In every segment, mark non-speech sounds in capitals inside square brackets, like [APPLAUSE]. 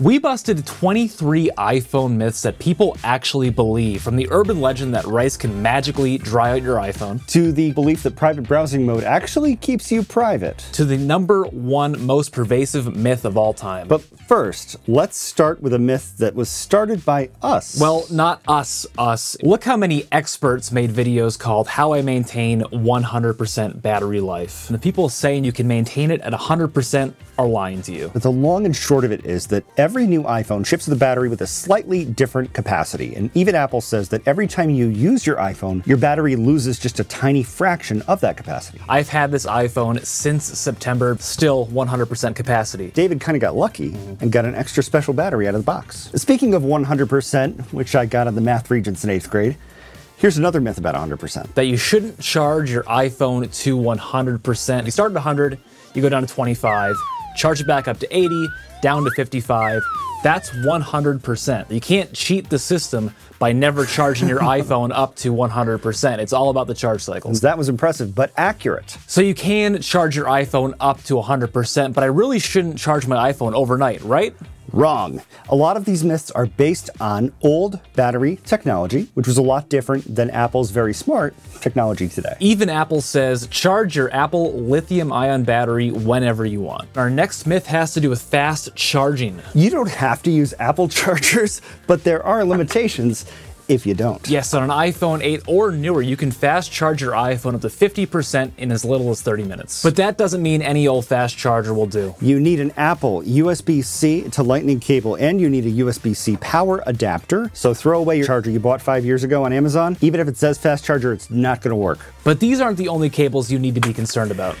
We busted 23 iPhone myths that people actually believe, from the urban legend that rice can magically dry out your iPhone, to the belief that private browsing mode actually keeps you private. to the number one most pervasive myth of all time. But first, let's start with a myth that was started by us. Well, not us, us. Look how many experts made videos called How I Maintain 100% Battery Life. And the people saying you can maintain it at 100% are lying to you. But the long and short of it is that every new iPhone ships the battery with a slightly different capacity. And even Apple says that every time you use your iPhone, your battery loses just a tiny fraction of that capacity. I've had this iPhone since September, still 100% capacity. David kind of got lucky and got an extra special battery out of the box. Speaking of 100%, which I got in the math regents in eighth grade, here's another myth about 100%. That you shouldn't charge your iPhone to 100%. You start at 100, you go down to 25, charge it back up to 80, down to 55. That's 100%. You can't cheat the system by never charging your [LAUGHS] iPhone up to 100%. It's all about the charge cycles. That was impressive, but accurate. So you can charge your iPhone up to 100%, but I really shouldn't charge my iPhone overnight, right? Wrong. A lot of these myths are based on old battery technology, which was a lot different than Apple's very smart technology today. Even Apple says charge your Apple lithium ion battery whenever you want. Our next myth has to do with fast charging. You don't have to use Apple [LAUGHS] chargers, but there are limitations if you don't. Yes, on an iPhone 8 or newer, you can fast charge your iPhone up to 50% in as little as 30 minutes. But that doesn't mean any old fast charger will do. You need an Apple USB-C to lightning cable and you need a USB-C power adapter. So throw away your charger you bought five years ago on Amazon. Even if it says fast charger, it's not gonna work. But these aren't the only cables you need to be concerned about.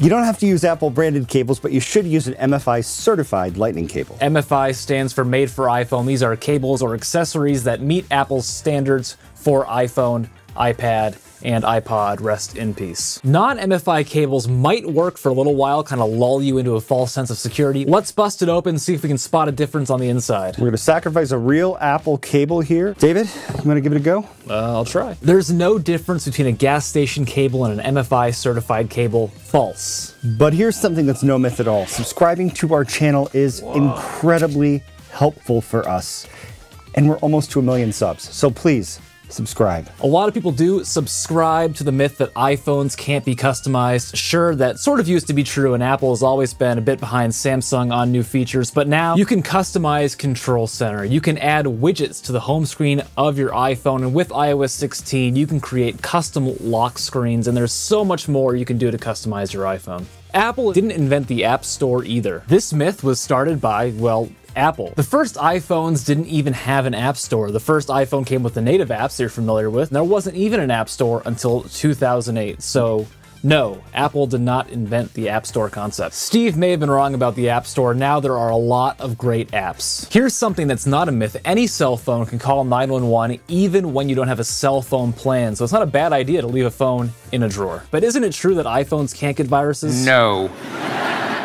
You don't have to use Apple branded cables, but you should use an MFI certified lightning cable. MFI stands for Made for iPhone. These are cables or accessories that meet Apple's standards for iPhone, iPad, and iPod rest in peace. Non-MFI cables might work for a little while, kind of lull you into a false sense of security. Let's bust it open, see if we can spot a difference on the inside. We're gonna sacrifice a real Apple cable here. David, you wanna give it a go? Uh, I'll try. There's no difference between a gas station cable and an MFI certified cable. False. But here's something that's no myth at all. Subscribing to our channel is incredibly helpful for us. And we're almost to a million subs. So please, subscribe. A lot of people do subscribe to the myth that iPhones can't be customized. Sure, that sort of used to be true, and Apple has always been a bit behind Samsung on new features, but now you can customize Control Center. You can add widgets to the home screen of your iPhone, and with iOS 16, you can create custom lock screens, and there's so much more you can do to customize your iPhone. Apple didn't invent the App Store either. This myth was started by, well, Apple. The first iPhones didn't even have an app store. The first iPhone came with the native apps you're familiar with. And there wasn't even an app store until 2008. So no, Apple did not invent the App Store concept. Steve may have been wrong about the App Store. Now there are a lot of great apps. Here's something that's not a myth. Any cell phone can call 911 even when you don't have a cell phone plan. So it's not a bad idea to leave a phone in a drawer. But isn't it true that iPhones can't get viruses? No.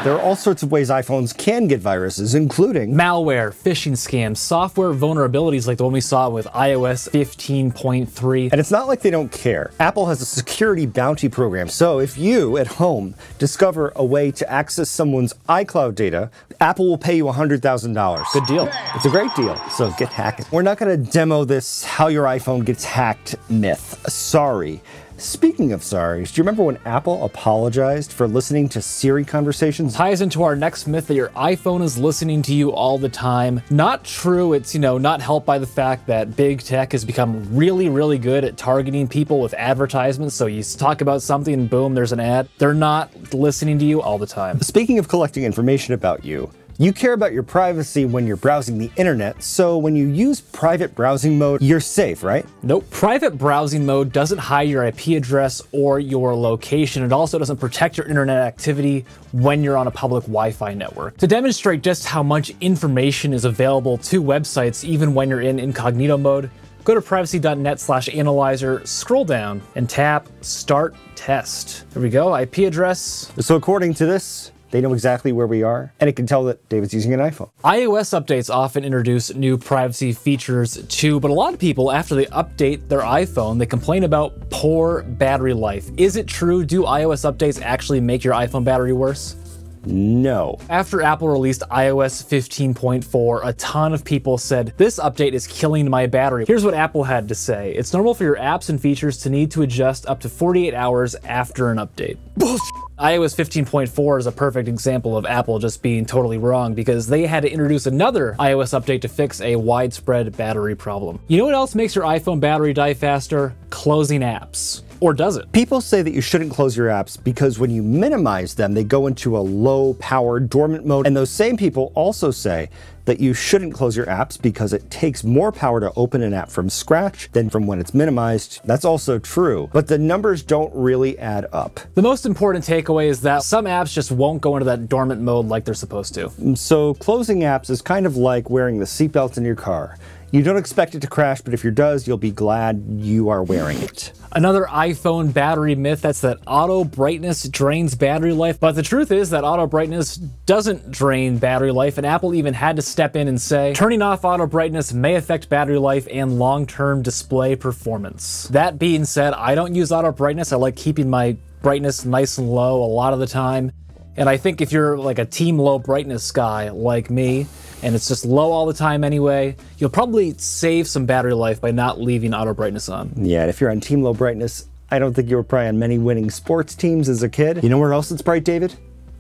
There are all sorts of ways iPhones can get viruses, including Malware, phishing scams, software vulnerabilities like the one we saw with iOS 15.3. And it's not like they don't care. Apple has a security bounty program. So if you at home discover a way to access someone's iCloud data, Apple will pay you $100,000. Good deal. It's a great deal. So get hacking. We're not going to demo this how your iPhone gets hacked myth. Sorry. Speaking of sorries, do you remember when Apple apologized for listening to Siri conversations? ties into our next myth that your iPhone is listening to you all the time. Not true. It's, you know, not helped by the fact that big tech has become really, really good at targeting people with advertisements. So you talk about something and boom, there's an ad. They're not listening to you all the time. Speaking of collecting information about you, you care about your privacy when you're browsing the internet, so when you use private browsing mode, you're safe, right? Nope. Private browsing mode doesn't hide your IP address or your location. It also doesn't protect your internet activity when you're on a public Wi Fi network. To demonstrate just how much information is available to websites even when you're in incognito mode, go to privacy.net slash analyzer, scroll down, and tap Start Test. There we go, IP address. So according to this, they know exactly where we are, and it can tell that David's using an iPhone. iOS updates often introduce new privacy features too, but a lot of people, after they update their iPhone, they complain about poor battery life. Is it true? Do iOS updates actually make your iPhone battery worse? No. After Apple released iOS 15.4, a ton of people said, This update is killing my battery. Here's what Apple had to say It's normal for your apps and features to need to adjust up to 48 hours after an update. Bullshit. iOS 15.4 is a perfect example of Apple just being totally wrong because they had to introduce another iOS update to fix a widespread battery problem. You know what else makes your iPhone battery die faster? Closing apps. Or does it? People say that you shouldn't close your apps because when you minimize them, they go into a low power dormant mode. And those same people also say that you shouldn't close your apps because it takes more power to open an app from scratch than from when it's minimized. That's also true, but the numbers don't really add up. The most important takeaway is that some apps just won't go into that dormant mode like they're supposed to. So closing apps is kind of like wearing the seatbelt in your car. You don't expect it to crash, but if it does, you'll be glad you are wearing it. Another iPhone battery myth that's that auto brightness drains battery life. But the truth is that auto brightness doesn't drain battery life, and Apple even had to step in and say turning off auto brightness may affect battery life and long term display performance. That being said, I don't use auto brightness. I like keeping my brightness nice and low a lot of the time. And I think if you're like a team low brightness guy like me, and it's just low all the time anyway, you'll probably save some battery life by not leaving auto brightness on. Yeah, if you're on team low brightness, I don't think you were probably on many winning sports teams as a kid. You know where else it's bright, David?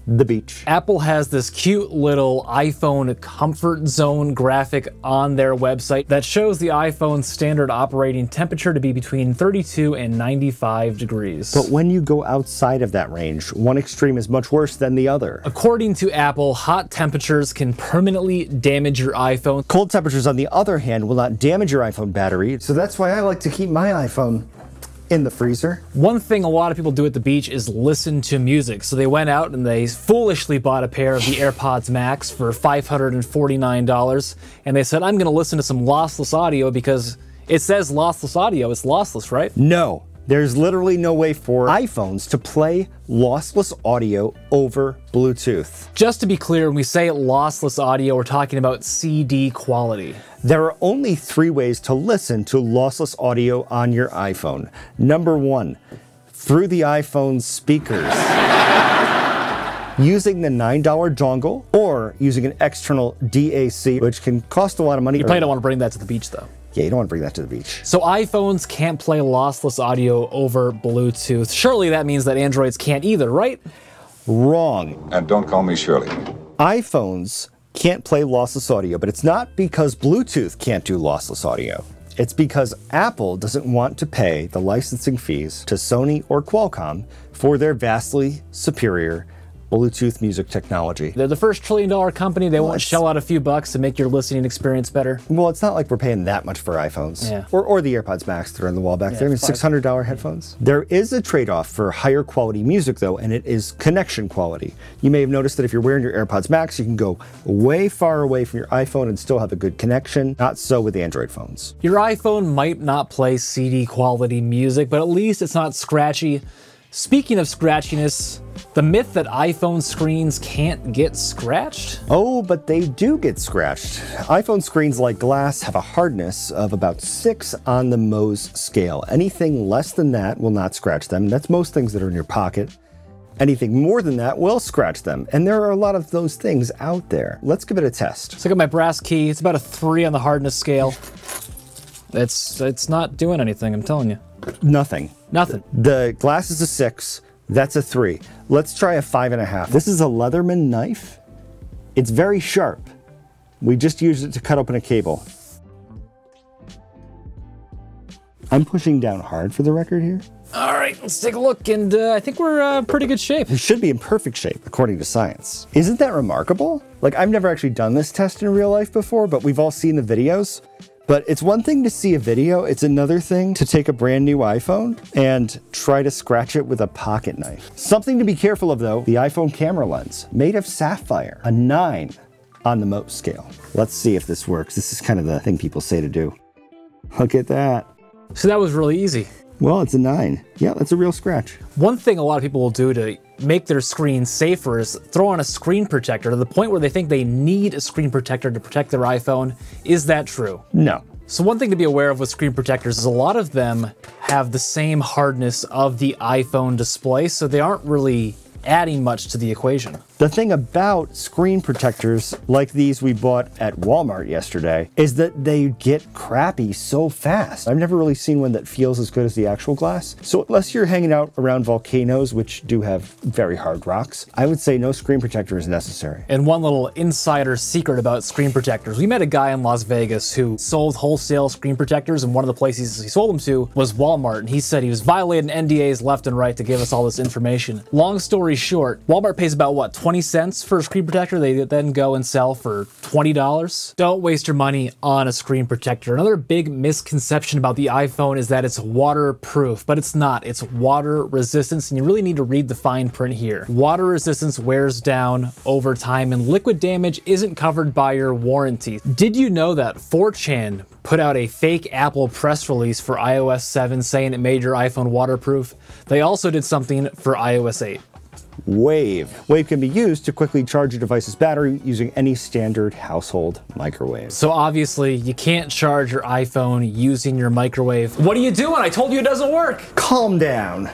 The beach. Apple has this cute little iPhone comfort zone graphic on their website that shows the iPhone's standard operating temperature to be between 32 and 95 degrees. But when you go outside of that range, one extreme is much worse than the other. According to Apple, hot temperatures can permanently damage your iPhone. Cold temperatures, on the other hand, will not damage your iPhone battery. So that's why I like to keep my iPhone in the freezer. One thing a lot of people do at the beach is listen to music. So they went out and they foolishly bought a pair of the AirPods Max for $549 and they said, I'm going to listen to some lossless audio because it says lossless audio. It's lossless, right? No. There's literally no way for iPhones to play lossless audio over Bluetooth. Just to be clear, when we say lossless audio, we're talking about CD quality. There are only three ways to listen to lossless audio on your iPhone. Number one, through the iPhone's speakers. [LAUGHS] using the $9 dongle or using an external DAC, which can cost a lot of money. You probably don't want to bring that to the beach though. Yeah, you don't want to bring that to the beach. So iPhones can't play lossless audio over Bluetooth. Surely that means that Androids can't either, right? Wrong. And don't call me Shirley. iPhones can't play lossless audio, but it's not because Bluetooth can't do lossless audio. It's because Apple doesn't want to pay the licensing fees to Sony or Qualcomm for their vastly superior Bluetooth music technology. They're the first trillion dollar company. They won't shell out a few bucks to make your listening experience better. Well, it's not like we're paying that much for iPhones Yeah. or, or the AirPods Max that are on the wall back there. I mean, $600 headphones. There is a trade off for higher quality music, though, and it is connection quality. You may have noticed that if you're wearing your AirPods Max, you can go way far away from your iPhone and still have a good connection. Not so with Android phones. Your iPhone might not play CD quality music, but at least it's not scratchy. Speaking of scratchiness, the myth that iPhone screens can't get scratched? Oh, but they do get scratched. iPhone screens like glass have a hardness of about six on the Mohs scale. Anything less than that will not scratch them. That's most things that are in your pocket. Anything more than that will scratch them. And there are a lot of those things out there. Let's give it a test. So I got my brass key. It's about a three on the hardness scale. It's it's not doing anything. I'm telling you, Nothing. nothing. The glass is a six. That's a three. Let's try a five and a half. This is a Leatherman knife. It's very sharp. We just used it to cut open a cable. I'm pushing down hard for the record here. All right, let's take a look, and uh, I think we're uh, pretty good shape. It should be in perfect shape, according to science. Isn't that remarkable? Like, I've never actually done this test in real life before, but we've all seen the videos. But it's one thing to see a video, it's another thing to take a brand new iPhone and try to scratch it with a pocket knife. Something to be careful of though the iPhone camera lens, made of sapphire, a 9 on the Mohs scale. Let's see if this works. This is kind of the thing people say to do. Look at that. So that was really easy. Well, it's a 9. Yeah, that's a real scratch. One thing a lot of people will do to make their screen safer is throw on a screen protector to the point where they think they need a screen protector to protect their iPhone. Is that true? No. So one thing to be aware of with screen protectors is a lot of them have the same hardness of the iPhone display, so they aren't really adding much to the equation. The thing about screen protectors like these we bought at Walmart yesterday is that they get crappy so fast. I've never really seen one that feels as good as the actual glass. So unless you're hanging out around volcanoes, which do have very hard rocks, I would say no screen protector is necessary. And one little insider secret about screen protectors. We met a guy in Las Vegas who sold wholesale screen protectors, and one of the places he sold them to was Walmart. And he said he was violating NDAs left and right to give us all this information. Long story short, Walmart pays about what, 20 cents for a screen protector? They then go and sell for $20. Don't waste your money on a screen protector. Another big misconception about the iPhone is that it's waterproof, but it's not. It's water resistance, and you really need to read the fine print here. Water resistance wears down over time, and liquid damage isn't covered by your warranty. Did you know that 4chan put out a fake Apple press release for iOS 7 saying it made your iPhone waterproof? They also did something for iOS 8. Wave. Wave can be used to quickly charge your device's battery using any standard household microwave. So obviously, you can't charge your iPhone using your microwave. What are you doing? I told you it doesn't work. Calm down.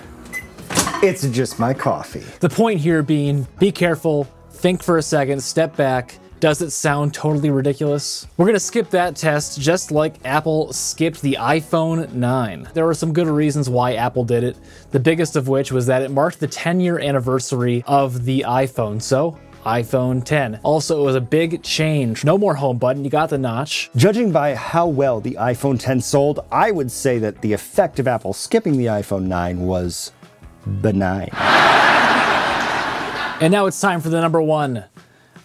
It's just my coffee. The point here being be careful, think for a second, step back. Does it sound totally ridiculous? We're gonna skip that test just like Apple skipped the iPhone 9. There were some good reasons why Apple did it, the biggest of which was that it marked the 10 year anniversary of the iPhone. So iPhone 10. Also, it was a big change. No more home button, you got the notch. Judging by how well the iPhone 10 sold, I would say that the effect of Apple skipping the iPhone 9 was benign. And now it's time for the number one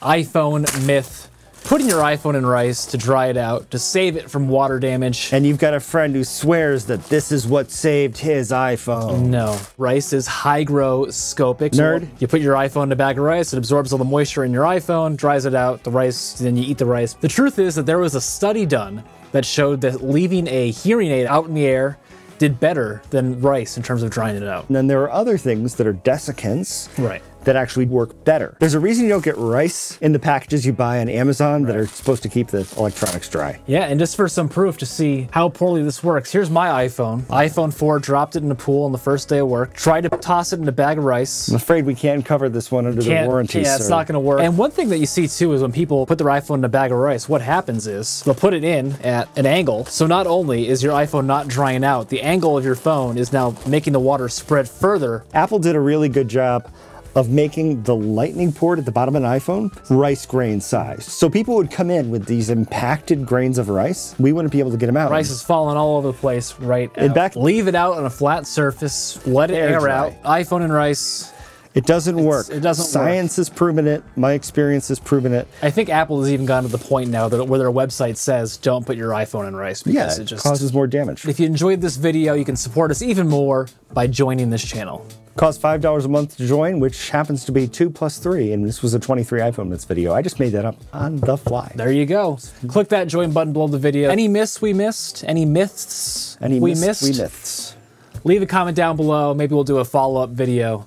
iPhone myth. Putting your iPhone in rice to dry it out, to save it from water damage. And you've got a friend who swears that this is what saved his iPhone. No. Rice is hygroscopic. Nerd. You put your iPhone in a bag of rice, it absorbs all the moisture in your iPhone, dries it out, the rice, then you eat the rice. The truth is that there was a study done that showed that leaving a hearing aid out in the air did better than rice in terms of drying it out. And then there are other things that are desiccants. Right. That actually work better. There's a reason you don't get rice in the packages you buy on Amazon that are supposed to keep the electronics dry. Yeah, and just for some proof to see how poorly this works, here's my iPhone. iPhone 4 dropped it in a pool on the first day of work. Tried to toss it in a bag of rice. I'm afraid we can't cover this one under Can't- the warranty. Yeah, it's sir. not going to work. And one thing that you see too is when people put their iPhone in a bag of rice, what happens is they'll put it in at an angle. So not only is your iPhone not drying out, the angle of your phone is now making the water spread further. Apple did a really good job of making the lightning port at the bottom of an iPhone rice grain size. So people would come in with these impacted grains of rice. We wouldn't be able to get them out. Rice is falling all over the place right And out. back- Leave it out on a flat surface. Let it Air air, out. iPhone and rice. It doesn't work. it doesn't work. Science has proven it. My experience has proven it. I think Apple has even gotten to the point now that where their website says don't put your iPhone in rice Yeah, because it it just causes more damage. If you enjoyed this video, you can support us even more by joining this channel. Costs five dollars a month to join, which happens to be two plus three. And this was a 23 iPhone Myths video. I just made that up on the fly. There you go. Click that join button below the video. Any myths we missed? Any myths Any we myths, missed? We myths. Leave a comment down below. Maybe we'll do a follow up video.